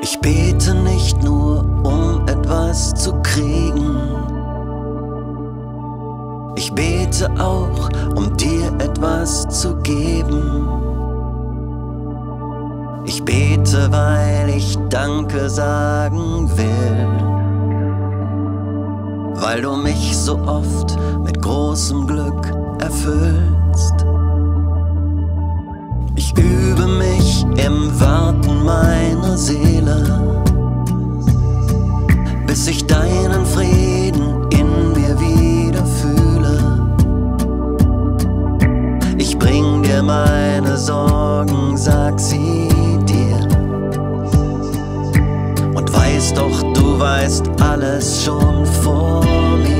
Ich bete nicht nur, um etwas zu kriegen. Ich bete auch, um dir etwas zu geben. Ich bete, weil ich Danke sagen will. Weil du mich so oft mit großem Glück erfüllst. Ich übe mich im Warten meiner Seele, bis ich deinen Frieden in mir wieder fühle. Ich bring dir meine Sorgen, sag sie dir. Und weiß doch, du weißt alles schon vor mir.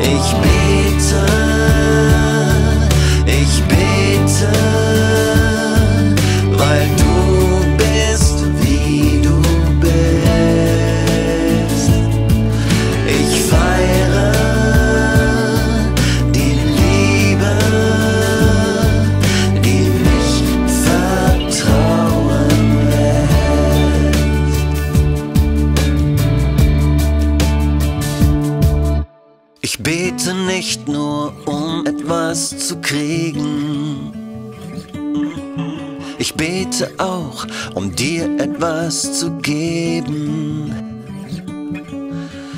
Ich bete, bete nicht nur, um etwas zu kriegen. Ich bete auch, um dir etwas zu geben.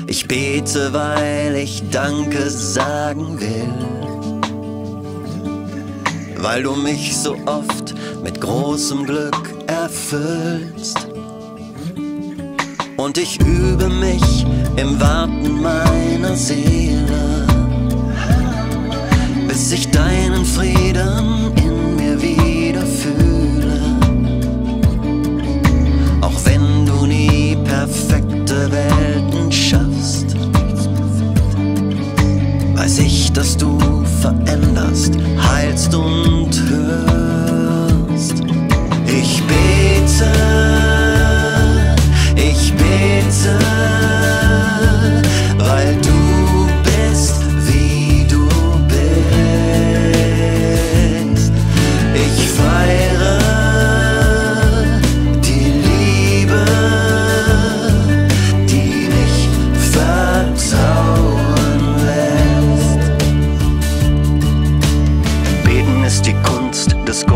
Ich bete, weil ich Danke sagen will. Weil du mich so oft mit großem Glück erfüllst. Und ich übe mich im Warten meiner Seele, veränderst, heilst und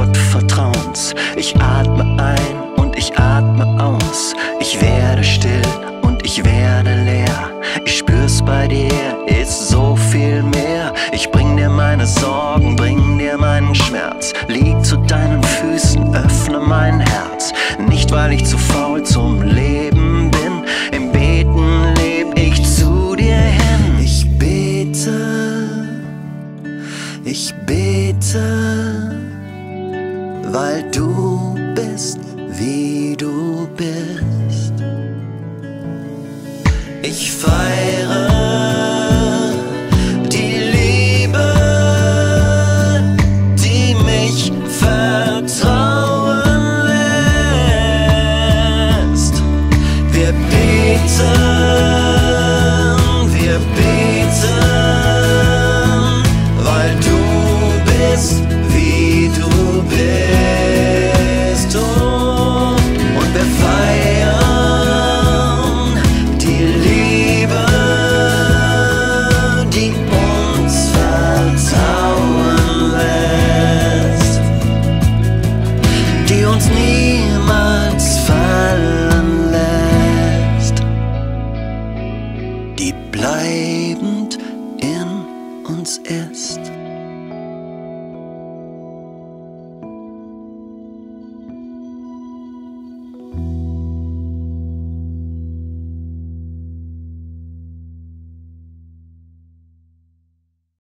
Gottvertrauens. Ich atme ein und ich atme aus. Ich werde still und ich werde leer. Ich spür's bei dir, ist so viel mehr. Ich bring dir meine Sorgen, bring dir meinen Schmerz. Lieg zu deinen Füßen, öffne mein Herz. Nicht weil ich zu faul zum Leben bin. Im Beten leb ich zu dir hin. Ich bete. Ich bete, weil du bist, wie du bist. Ich feiere die Liebe, die mich vertrauen lässt. Wir beten, uns niemals fallen